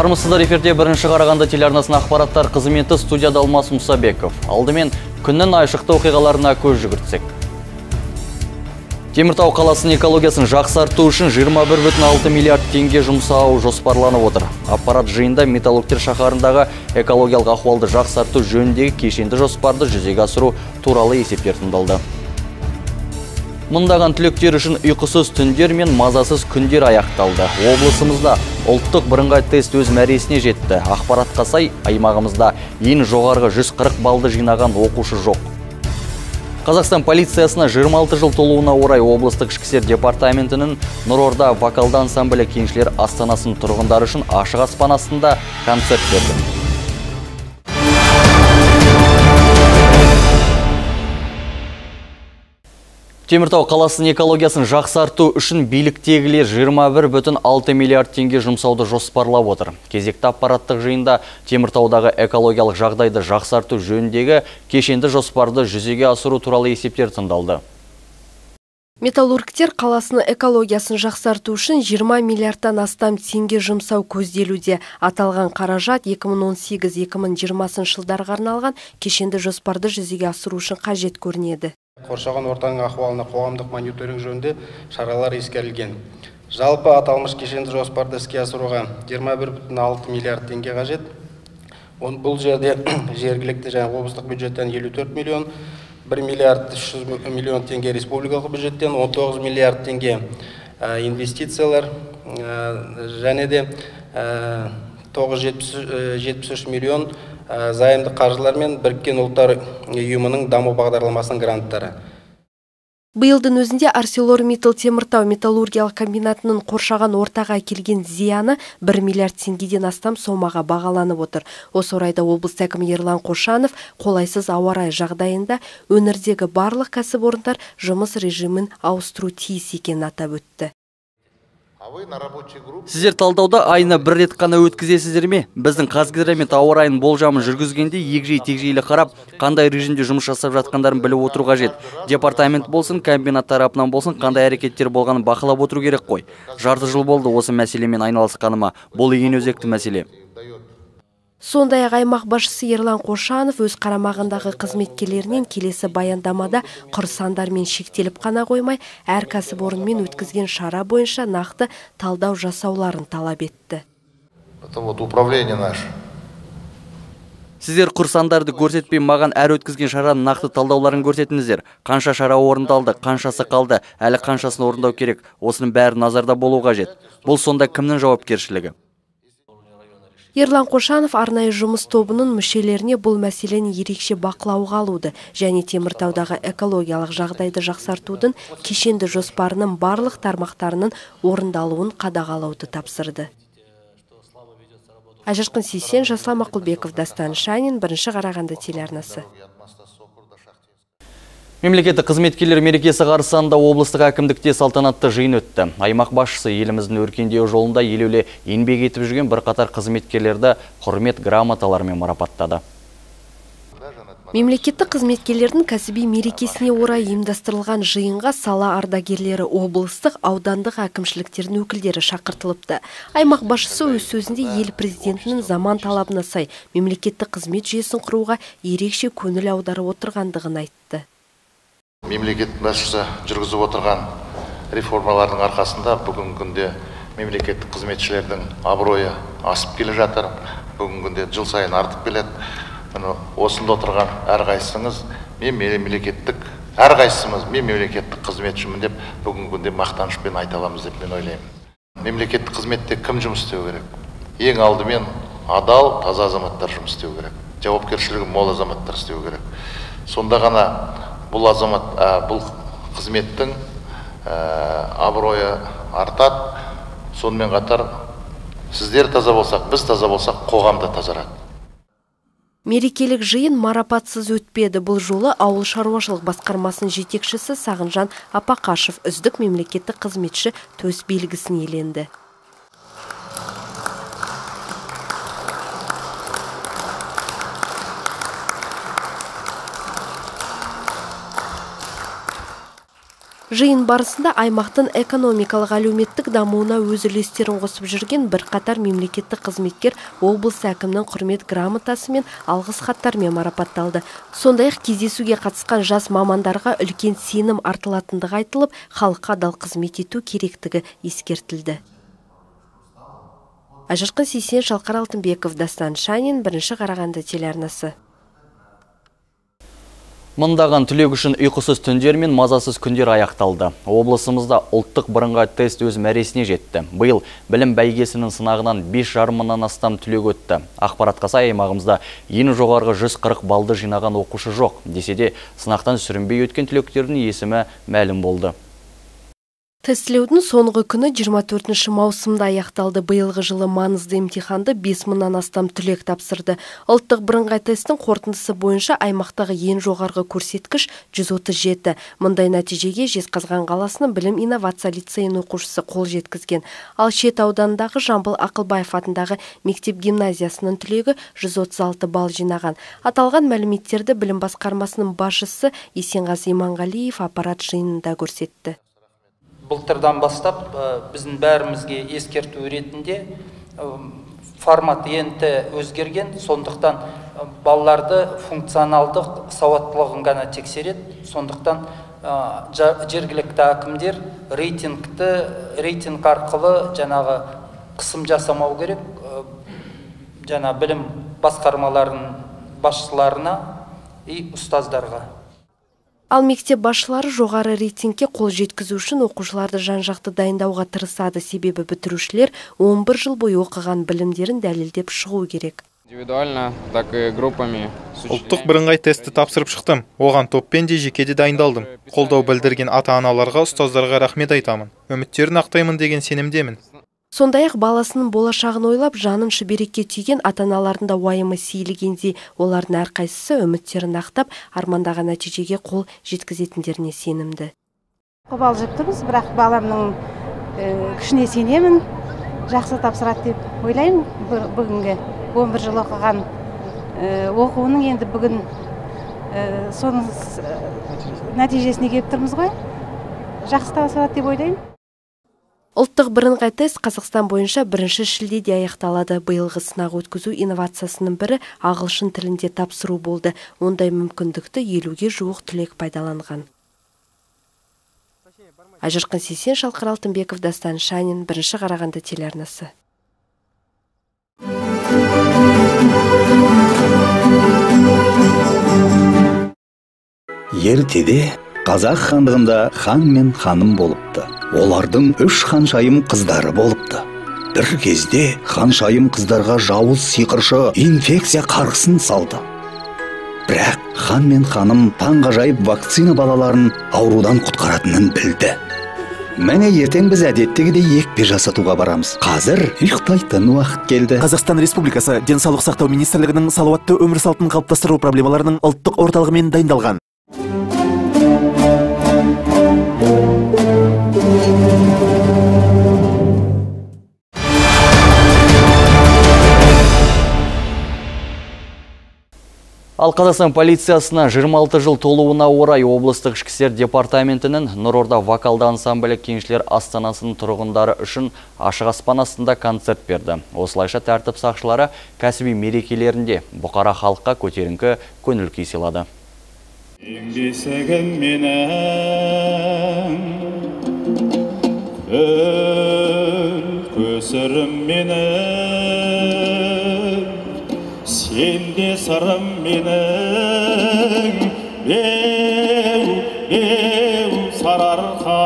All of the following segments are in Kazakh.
армысыздар эфирде бірінші қарағанды телеарнасының ақпараттар қызметі студияда алмас мұсабеков. Алдымен күннің айшықты оқиғаларына көз жүгіртсек. Теміртау қаласының экологиясын жақсарту үшін 21,6 миллиард теңге жұмсау жоспарланып отыр. Аппарат жиында металлургтер шаһарындағы экологиялық ахуалды жақсарту жөніндегі кешенді жоспарды жүзеге асыру туралы есептер тыңдалды. Мұндаған түлектер үшін ұйқысыз түндер мен мазасыз күндер аяқталды. Облысымызда ұлттық бірыңғай тест өз мәресіне жетті. Ақпаратқа сай аймағымызда ең жоғарғы 140 балды жинаған оқушы жоқ. Қазақстан полициясына 26 жыл толуына орай облыстық ішкі департаментінің Нұрорда вокалды ансамблі кеншілер астанасын тұрғындар үшін ашық аспан астында концерт берді. Теміртау қаласының экологиясын жақсарту үшін биліктегілер 21,6 миллиард теңге жұмсауды жоспарлап отыр. Кезекті аппараттық жиында Теміртаудағы экологиялық жағдайды жақсарту жөніндегі кешенді жоспарды жүзеге асыру туралы есептер тыңдалды. Металлургтер қаласының экологиясын жақсарту үшін 20 миллиардтан астам теңге жұмсау көзделуде. Аталған қаражат 2018-2020 жылдарға арналған кешенді жоспарды жүзеге асыру үшін қажет көрінеді қоршаған ортаның ахуалына қоғамдық мониторинг жөнінде шаралар ескерілген. Жалпы аталмыш кешенді жоспарды іске асыруға 21,6 миллиард теңге қажет. Бұл жерде жергілікті және облыстық бюджеттен 54 миллион 1 миллиард 300 миллион теңге республикалық бюджеттен 19 миллиард теңге инвестициялар және де 973 миллион Ә, зайымдық қаржылар мен біріккен ұлттар ұйымының даму бағдарламасының гранттары Биылдың өзінде Арселор Миттл Теміртау металлургиялық комбинатының қоршаған ортаға келген зияны 1 миллиард теңгеден астам сомаға бағаланып отыр. Осы орайда облыс әкімі Ерлан Қошанов қолайсыз ауа райы жағдайында өңірдегі барлық кәсіпорындар жұмыс режимін ауыстыру тиіс екенін атап өтті. Сіздер талдауда айына бір рет қана өткізесіздер ме? Біздің қазгидромет ауа райын болжамын жүргізгенде егжей тегжейлі қарап, қандай режимде жұмыс жасап жатқандарын біліп отыру қажет. Департамент болсын, комбинат тарапынан болсын, қандай әрекеттер болғанын бақылап отыру керек қой. Жарты жыл болды осы мәселемен айналысқаныма. Бұл ең өзекті мәселе сондай ақ аймақ басшысы ерлан қошанов өз қарамағындағы қызметкерлерінен келесі баяндамада құр сандармен шектеліп қана қоймай әр кәсіпорынмен өткізген шара бойынша нақты талдау жасауларын талап етті. Это вот управление наше. Сіздер құр сандарды көрсетпей маған әр өткізген шараның нақты талдауларын көрсетіңіздер. Қанша шара орындалды қаншасы қалды әлі қаншасын орындау керек осының бәрі назарда болу қажет. Бұл сонда кімнің жауапкершілігі? Ерлан қошанов арнайы жұмыс тобының мүшелеріне бұл мәселені ерекше бақылауға алуды және теміртаудағы экологиялық жағдайды жақсартудың кешенді жоспарының барлық тармақтарының орындалуын қадағалауды тапсырды. Айжарқын сейсен жасұлан мақұлбеков дастан шанин бірінші қарағанды телеарнасы. Мемлекеттік қызметкерлер мерекесі қарсаңында облыстық әкімдікте салтанатты жиын өтті. Аймақ басшысы еліміздің өркендеу жолында елеулі еңбек етіп жүрген бірқатар қызметкерлерді құрмет грамоталарымен марапаттады. Мемлекеттік қызметкерлердің кәсіби мерекесіне орай ұйымдастырылған жиынға сала ардагерлері облыстық аудандық әкімшіліктердің өкілдері шақыртылыпты. Аймақ басшысы өз сөзінде ел президентінің заман талабына сай мемлекеттік қызмет жүйесін құруға ерекше көңіл аударып отырғандығын айтты мемлекет басшысы жүргізіп отырған реформалардың арқасында бүгінгі күнде мемлекеттік қызметшілердің абыройы асып келе жатыр. Бүгінгі күнде жыл сайын артып келеді. Міне осында отырған әрқайсыңыз мен мемлекеттік әрқайсымыз мен мемлекеттік қызметшімін деп бүгінгі күнде мақтанышпен айта аламыз деп мен ойлаймын. Мемлекеттік қызметте кім жұмыс істеу керек? Ең алдымен адал таза азаматтар жұмыс істеу керек. Жауапкершілігі мол азаматтар істеу керек. Сонда ғана бұл азамат бұл қызметтің абыройы артады. Сонымен қатар сіздер таза болсақ біз таза болсақ қоғам да тазарады. Мерекелік жиын марапатсыз өтпеді. Бұл жолы ауыл шаруашылық басқармасының жетекшісі сағынжан апақашев үздік мемлекеттік қызметші төс белгісін иеленді. Жиын барысында аймақтың экономикалық әлеуметтік дамуына өз үлестерін қосып жүрген бір қатар мемлекеттік қызметкер облыс әкімнің құрмет грамотасы мен алғыс хаттармен марапатталды. Сондай-ақ кездесуге қатысқан жас мамандарға үлкен сенім артылатындығы айтылып, халыққа адал қызмет ету керектігі ескертілді. Ажырқын Сейсен Шалқар Алтынбеков, Дастан Шанин, бірінші Қарағанды телеарнасы. Мыңдаған түлек үшін ұйқысыз түндер мен мазасыз күндер аяқталды. Облысымызда ұлттық бірыңғай тест өз мәресіне жетті. Биыл білім бәйгесінің сынағынан 5 жарымынан астам түлек өтті. Ақпаратқа сай аймағымызда ең жоғарғы 140 балды жинаған оқушы жоқ. Десе де сынақтан сүрінбей өткен түлектердің есімі мәлім болды. Тестілеудің соңғы күні 24 маусымда аяқталды. Биылғы жылы маңызды емтиханды 5 мыңнан астам түлек тапсырды. Ұлттық бірыңғай тесттің қорытындысы бойынша аймақтағы ең жоғарғы көрсеткіш 137. Мұндай нәтижеге Жезқазған қаласының білім инновация лицейінің оқушысы қол жеткізген. Ал шет ауданындағы Жамбыл Ақылбаев атындағы мектеп гимназиясының түлегі 136 балл жинаған. Аталған мәліметтерді білім басқармасының басшысы Есенғазы Иманғалиев аппарат жиынында көрсетті былтырдан бастап біздің бәрімізге ескерту ретінде формат енді өзгерген. Сондықтан балаларды функционалдық сауаттылығын ғана тексереді. Сондықтан жергілікті әкімдер рейтингті рейтинг арқылы жаңағы қысым жасамау керек. Жаңа білім басқармаларының басшыларына и ұстаздарға. Ал мектеп басшылары жоғары рейтингке қол жеткізу үшін оқушыларды жан-жақты дайындауға тырысады, себебі бітірушілер 11 жыл бойы оқыған білімдерін дәлелдеп шығу керек. Индивидуально, так и группами. Ұлттық бірыңғай тестті тапсырып шықтым. Оған топпен де жекеде дайындалдым. Қолдау білдірген ата-аналарға, ұстаздарға рахмет айтамын. Үміттерін ақтаймын деген сенімдемін. Сондай-ақ баласының болашағын ойлап, жанын шүберекке түйген ата-аналардың да уайымы сейілгенде, олардың әрқайсысы үміттерін ақтап, армандаған нәтижеге қол жеткізетіндеріне сенімді. Қобалжып тұрмыз, бірақ баламның күшіне сенемін, жақсы тапсырады деп ойлаймын. Бүгінгі 11 жыл оқыған оқуының енді бүгін соның нәтижесіне келіп тұрмыз ғой. Жақсы тапсырады деп ойлаймын. Ұлттық бірыңғай тест Қазақстан бойынша бірінші шілдеде аяқталады. Биылғы сынақ өткізу инновациясының бірі ағылшын тілінде тапсыру болды. Ондай мүмкіндікті елуге жуық түлек пайдаланған. Ажырқын Сесен, Шалқар Алтынбеков, Дастан Шанин, бірінші Қарағанды телеарнасы. Ертеде қазақ хандығында хан мен ханым болыпты. Олардың үш ханшайым қыздары болыпты. Бір кезде ханшайым қыздарға жауыз сиқыршы инфекция қарғысын салды. Бірақ хан мен ханым таңғажайып вакцина балаларын аурудан құтқаратынын білді. Міне ертең біз әдеттегідей екпе жасатуға барамыз. Қазір ұйықтайтын уақыт келді. Қазақстан республикасы денсаулық сақтау министрлігінің салауатты өмір салтын қалыптастыру проблемаларының ұлттық орталығымен дайындалған. Ал Қазақстан полициясына 26 жыл толуына орай облыстық ішкі істер департаментінің Нұрорда вокалды ансамблі кеншілер астанасының тұрғындары үшін ашық аспан астында концерт берді. Осылайша тәртіп сақшылары кәсіби мерекелерінде бұқара халыққа көтеріңкі көңіл күй сыйлады. менің сенде сырым менің беу беу сарыарқа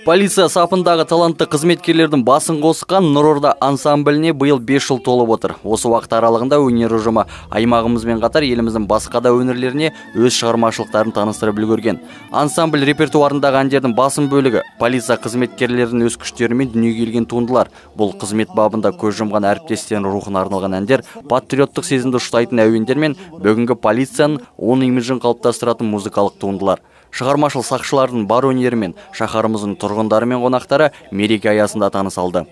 Полиция сапындағы талантты қызметкерлердің басын қосқан Нұрорда ансамбліне биыл 5 жыл толып отыр. Осы уақыт аралығында өнер ұжымы аймағымызбен қатар еліміздің басқа да өнерлеріне өз шығармашылықтарын таныстырып үлгерген. Ансамбль репертуарындағы әндердің басым бөлігі полиция қызметкерлерінің өз күштерімен дүниеге келген туындылар. Бұл қызмет бабында көз жұмған әріптестерінің рухына арналған әндер, патриоттық сезімді ұштайтын әуендер мен бүгінгі полицияның оң имиджін қалыптастыратын музыкалық туындылар шығармашыл сақшылардың бар өнерімен шаһарымыздың тұрғындары мен қонақтары мереке аясында таныс алды.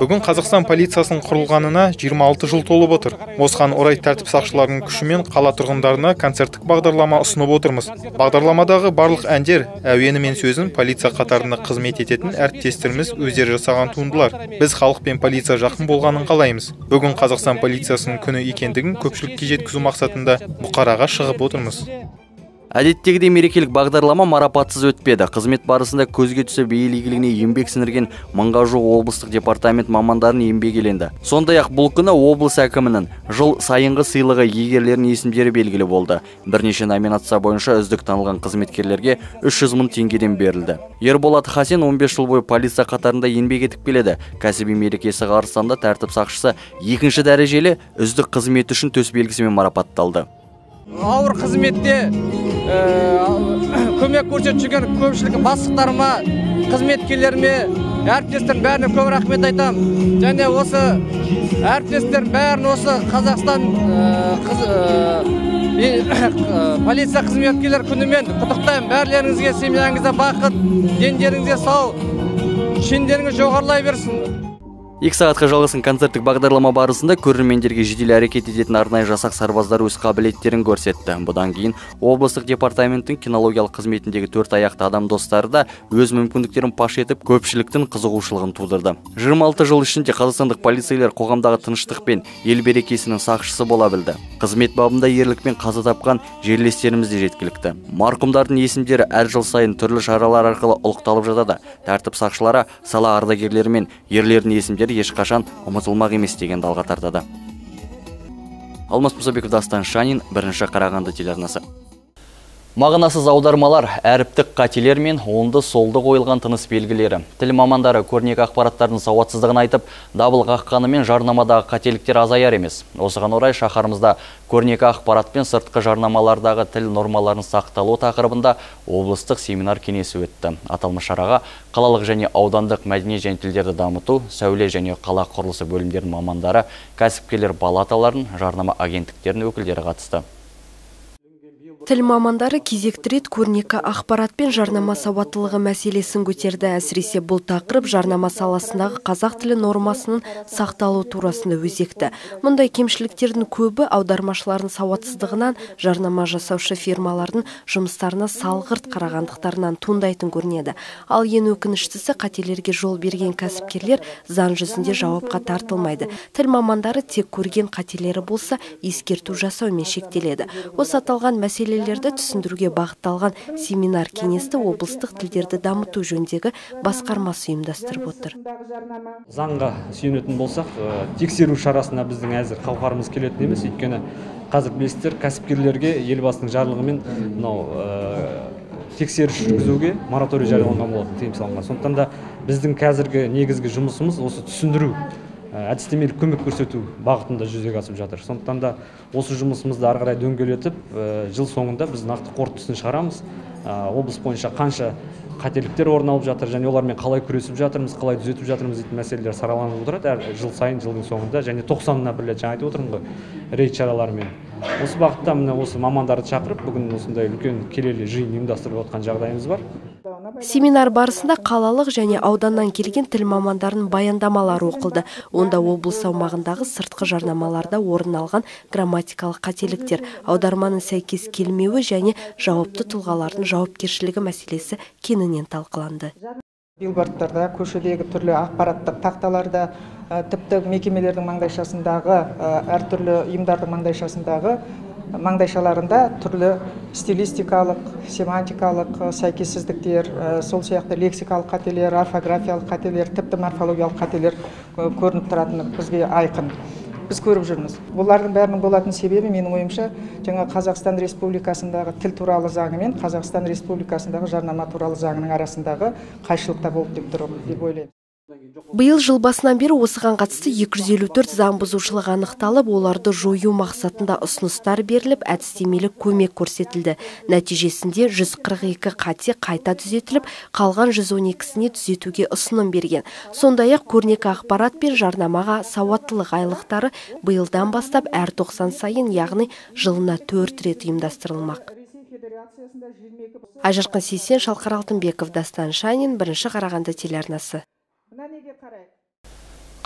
Бүгін Қазақстан полициясының құрылғанына 26 жыл толып отыр. Осыған орай тәртіп сақшыларының күшімен қала тұрғындарына концерттік бағдарлама ұсынып отырмыз. Бағдарламадағы барлық әндер, әуені мен сөзін полиция қатарында қызмет ететін әріптестеріміз өздері жасаған туындылар. Біз халық пен полиция жақын болғанын қалаймыз. Бүгін Қазақстан полициясының күні екендігін көпшілікке жеткізу мақсатында Бұқараға шығып отырмыз. Әдеттегідей мерекелік бағдарлама марапатсыз өтпеді. Қызмет барысында көзге түсіп ел игілігіне еңбек сіңірген мыңға жуық облыстық департамент мамандарын еңбек еленді. Сондай ақ бұл күні облыс әкімінің жыл сайынғы сыйлығы иегерлерінің есімдері белгілі болды. Бірнеше номинация бойынша үздік танылған қызметкерлерге 300 мың теңгеден берілді. Ерболат хасен 15 жыл бойы полиция қатарында еңбек етіп келеді. Кәсіби мерекесі қарсаңында тәртіп сақшысы екінші дәрежелі үздік қызметі үшін төсбелгісімен марапатталды. Ауыр қызметте көмек көрсетіп жүрген көпшілік бастықтарыма қызметкерлеріме әріптестерім бәріне көп рахмет айтамын және осы әріптестерім бәрін осы қазақстан полиция қызметкерлер күнімен құттықтаймын. Бәрлеріңізге семьяңызда бақыт дендеріңізде сау шендеріңіз жоғарылай берсін. Екі сағатқа жалғасқан концерттік бағдарлама барысында көрермендерге жедел әрекет ететін арнайы жасақ сарбаздар өз қабілеттерін көрсетті. Бұдан кейін облыстық департаменттің кинологиялық қызметіндегі төрт аяқты адам достары да өз мүмкіндіктерін паш етіп көпшіліктің қызығушылығын тудырды. 26 жыл ішінде қазақстандық полицейлер қоғамдағы тыныштық пен ел берекесінің сақшысы бола білді. Қызмет бабында ерлікпен қаза тапқан жерлестеріміз де жеткілікті. Марқұмдардың есімдері әр жыл сайын түрлі шаралар арқылы ұлықталып жатады. Тәртіп сақшылары сала ардагерлері мен ерлердің есімдері ешқашан ұмытылмақ емес дегенді алға тартады. Алмас мұсабеков дастан шанин бірінші қарағанды телеарнасы. Мағынасыз аудармалар әріптік қателер мен оңды солды қойылған тыныс белгілері. Тіл мамандары көрнекі ақпараттардың сауатсыздығын айтып дабыл қаққанымен жарнамадағы қателіктер азаяр емес. Осыған орай шаһарымызда көрнекі ақпарат пен сыртқы жарнамалардағы тіл нормаларын сақталу тақырыбында облыстық семинар кеңесі өтті. Аталмыш шараға қалалық және аудандық мәдениет және тілдерді дамыту сәуле және қала құрылысы бөлімдерінің мамандары кәсіпкерлер жарнама агенттіктерінің өкілдері қатысты. Тіл мамандары кезекті рет көрнекі ақпарат пен жарнама сауаттылығы мәселесін көтерді. Әсіресе бұл тақырып жарнама саласындағы қазақ тілі нормасының сақталу турасында өзекті. Мұндай кемшіліктердің көбі аудармашылардың сауатсыздығынан жарнама жасаушы фирмалардың жұмыстарына салғырт қарағандықтарынан туындайтын көрінеді. Ал ең өкініштісі қателерге жол берген кәсіпкерлер заң жүзінде жауапқа тартылмайды. Тіл мамандары тек көрген қателері болса ескерту жасаумен шектеледі. Осы аталған мәселе мәселелерді түсіндіруге бағытталған семинар кеңесті облыстық тілдерді дамыту жөніндегі басқармасы ұйымдастырып отыр. Заңға сүйенетін болсақ тексеру шарасына біздің әзір қауқарымыз келетін емес. Өйткені қазір білесіздер кәсіпкерлерге елбасының жарлығымен мынау тексеріс жүргізуге мораторий жарияланған болады тыйым салынған. Сондықтан да біздің қазіргі негізгі жұмысымыз осы түсіндіру әдістемелік көмек көрсету бағытында жүзеге асып жатыр. Сондықтан да осы жұмысымызды ары қарай дөңгелетіп жыл соңында біз нақты қорытындысын шығарамыз. Облыс бойынша қанша қателіктер орын алып жатыр және олармен қалай күресіп жатырмыз қалай түзетіп жатырмыз дейтін мәселелер сараланып отырады. Әр жыл сайын жылдың соңында және тоқсанына бір рет жаңа айтып отырмын ғой рейд шараларымен. Осы бағытта міне осы мамандарды шақырып бүгін осындай үлкен келелі жиын ұйымдастырып отқан жағдайымыз бар. Семинар барысында қалалық және ауданнан келген тіл мамандарының баяндамалары оқылды. Онда облыс аумағындағы сыртқы жарнамаларда орын алған грамматикалық қателіктер аударманың сәйкес келмеуі және жауапты тұлғалардың жауапкершілігі мәселесі кеңінен талқыланды. Билбордтарда көшедегі түрлі ақпараттық тақталарда тіпті мекемелердің маңдайшасындағы әртүрлі ұйымдардың маңдайшасындағы маңдайшаларында түрлі стилистикалық семантикалық сәйкессіздіктер сол сияқты лексикалық қателер орфографиялық қателер тіпті морфологиялық қателер көрініп тұратыны бізге айқын. Біз көріп жүрміз. Бұлардың бәрінің болатын себебі менің ойымша жаңа қазақстан республикасындағы тіл туралы заңы мен қазақстан республикасындағы жарнама туралы заңының арасындағы қайшылықта болды деп тұр деп ойлаймын. Биыл жыл басынан бері осыған қатысты 254 заң бұзушылық анықталып оларды жою мақсатында ұсыныстар беріліп әдістемелік көмек көрсетілді. Нәтижесінде 142 қате қайта түзетіліп қалған 112-сіне түзетуге ұсыным берген. Сондай ақ көрнекі ақпарат пен жарнамаға сауаттылық айлықтары биылдан бастап әр тоқсан сайын яғни жылына төрт рет ұйымдастырылмақ. Айжарқын сейсен шалқар алтынбеков дастан шанин бірінші қарағанды телеарнасы.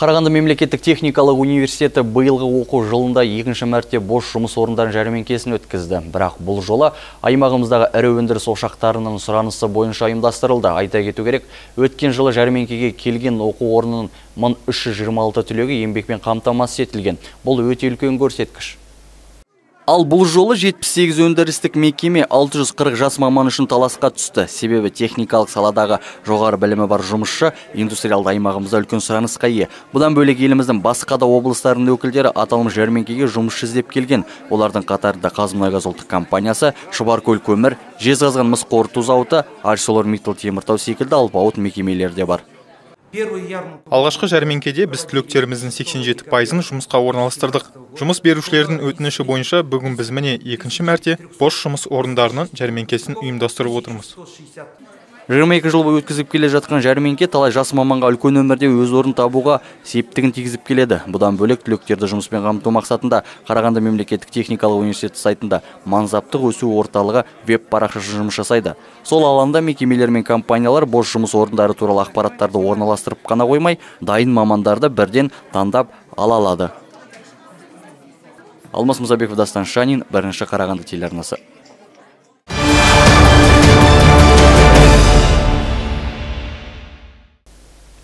Қарағанды мемлекеттік техникалық университеті биылғы оқу жылында екінші мәрте бос жұмыс орындарын жәрмеңкесін өткізді. Бірақ бұл жолы аймағымыздағы ірі өндіріс ошақтарының сұранысы бойынша ұйымдастырылды. Айта кету керек, өткен жылы жәрмеңкеге келген оқу орнының 1326 түлегі еңбекпен қамтамасыз етілген. Бұл өте үлкен көрсеткіш. Ал бұл жолы 78 өндірістік мекеме 640 жас маман үшін таласқа түсті. Себебі техникалық саладағы жоғары білімі бар жұмысшы индустриалды аймағымызда үлкен сұранысқа ие. Бұдан бөлек еліміздің басқа да облыстарының өкілдері аталмыш жәрмеңкеге жұмысшы іздеп келген. Олардың қатарында Қазмұнайгаз ұлттық компаниясы, Шұбаркөл көмір, Жезқазған мыс қорыту зауыты, Арселормиттал теміртау секілді алпауыт мекемелер де бар. Алғашқы жәрмеңкеде біз түлектеріміздің 87 пайызын жұмысқа орналастырдық. Жұмыс берушілердің өтініші бойынша бүгін біз міне екінші мәрте бос жұмыс орындарының жәрмеңкесін ұйымдастырып отырмыз. 22 жыл бойы өткізіп келе жатқан жәрмеңке талай жас маманға үлкен өмірде өз орын табуға септігін тигізіп келеді. Бұдан бөлек түлектерді жұмыспен қамту мақсатында Қарағанды мемлекеттік техникалық университеті сайтында мансаптық өсу орталығы веб парақшасы жұмыс жасайды. Сол алаңда мекемелер мен компаниялар бос жұмыс орындары туралы ақпараттарды орналастырып қана қоймай, дайын мамандарды бірден таңдап ала алады. Алмас Мұсабеков, Дастан Шанин, бірінші Қарағанды телеарнасы.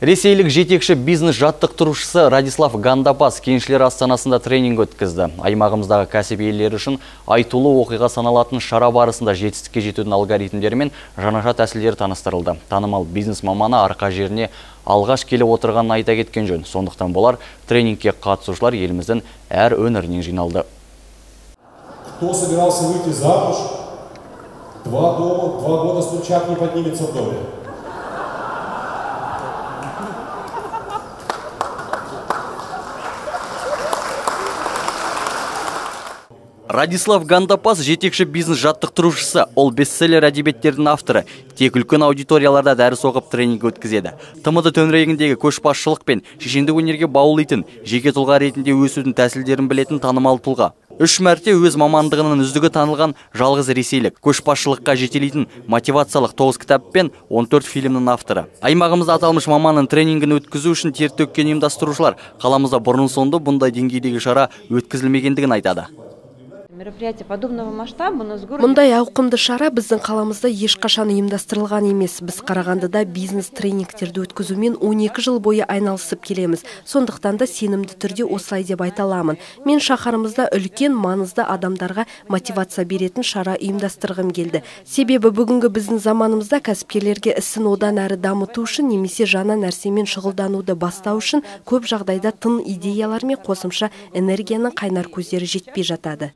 Ресейлік жетекші бизнес жаттықтырушысы Радислав Гандапас кеншілер астанасында тренинг өткізді. Аймағымыздағы кәсіп иелері үшін айтулы оқиға саналатын шара барысында жетістікке жетудің алгоритмдері мен жаңаша тәсілдері таныстырылды. Танымал бизнес маманы арқа жеріне алғаш келіп отырғанын айта кеткен жөн. Сондықтан болар тренингке қатысушылар еліміздің әр өңірінен жиналды. Кто собирался выйти замуж, два, года не. Радислав Гандапас жетекші бизнес жаттықтырушысы, ол бестселлер әдебиеттердің авторы. Тек үлкен аудиторияларда дәріс оқып тренинг өткізеді. тмд төңірегіндегі көшбасшылық пен шешендік өнерге баулитын, жеке тұлға ретінде өсудің тәсілдерін білетін танымал тұлға. Үш мәрте өз мамандығының үздігі танылған жалғыз ресейлік көшбасшылыққа жетелейтін мотивациялық 9 кітап пен 14 фильмнің авторы. Аймағымызда аталмыш маманның тренингін өткізу үшін тер төккен ұйымдастырушылар қаламызда бұрын соңды бұндай деңгейдегі шара өткізілмегендігін айтады мұндай ауқымды шара біздің қаламызда ешқашан ұйымдастырылған емес. Біз қарағандыда бизнес тренингтерді өткізумен 12 жыл бойы айналысып келеміз. Сондықтан да сенімді түрде осылай деп айта аламын. Мен шаһарымызда үлкен маңызды адамдарға мотивация беретін шара ұйымдастырғым келді. Себебі бүгінгі біздің заманымызда кәсіпкерлерге ісін одан әрі дамыту үшін немесе жаңа нәрсемен шұғылдануды бастау үшін көп жағдайда тың идеялар мен қосымша энергияның қайнар көздері жетпей жатады.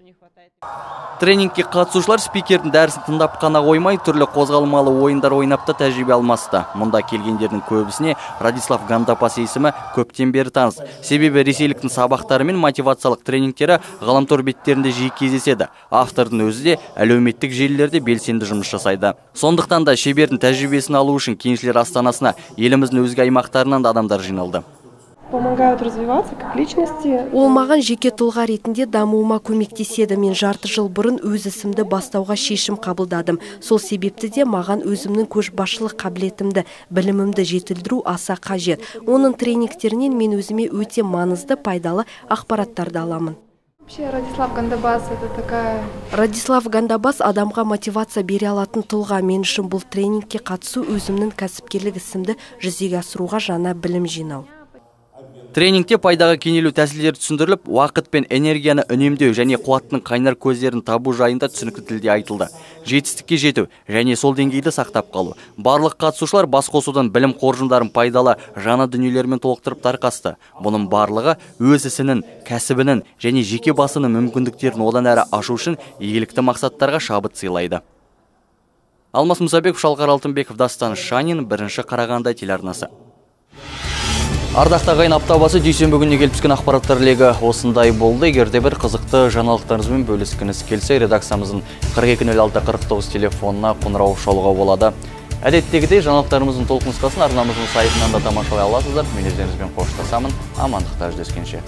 Тренингке қатысушылар спикердің дәрісін тыңдап қана қоймай, түрлі қозғалмалы ойындар ойнап та тәжірибе алмасты. Мұнда келгендердің көбісіне Радислав Гандапас есімі көптен бері таныс. Себебі ресейліктің сабақтары мен мотивациялық тренингтері ғаламтор беттерінде жиі кездеседі. Автордың өзі де әлеуметтік желілерде белсенді жұмыс жасайды. Сондықтан да шебердің тәжірибесін алу үшін кеншілер астанасына еліміздің өзге аймақтарынан да адамдар жиналды помогают развиваться как личности. Ол маған жеке тұлға ретінде дамуыма көмектеседі. Мен жарты жыл бұрын өз ісімді бастауға шешім қабылдадым. Сол себепті де маған өзімнің көшбасшылық қабілетімді, білімімді жетілдіру аса қажет. Оның тренингтерінен мен өзіме өте маңызды, пайдалы ақпараттарды аламын. Вообще Радислав Гандабас это такая... Радислав Гандабас адамға мотивация бере алатын тұлға. Мен үшін бұл тренингке қатысу өзімнің кәсіпкерлік ісімді жүзеге асыруға жаңа білім жинау. Тренингте пайдаға кенелу тәсілдері түсіндіріліп, уақыт пен энергияны үнемдеу және қуаттың қайнар көздерін табу жайында түсінікті тілде айтылды. Жетістікке жету және сол деңгейді сақтап қалу. Барлық қатысушылар бас қосудан білім қоржындарын пайдалы жаңа дүниелермен толықтырып тарқасты. Бұның барлығы өз ісінің, кәсібінің және жеке басының мүмкіндіктерін одан әрі ашу үшін игілікті мақсаттарға шабыт сыйлайды. Алмас Мұсабеков, Шалқар Алтынбеков, Дастан Шанин, бірінші Қарағанды телеарнасы. Ардақты ағайын апта басы дүйсенбі күніне келіп түскен ақпараттар легі осындай болды. Егерде бір қызықты жаңалықтарыңызбен бөліскіңіз келсе, редакциямыздың 4206-49 телефонына қоңырау шалуға болады. Әдеттегідей жаңалықтарымыздың толық нұсқасын арнамыздың сайтынан да тамашалай аласыздар. Мен өздеріңізбен қоштасамын. Амандықта жүздескенше.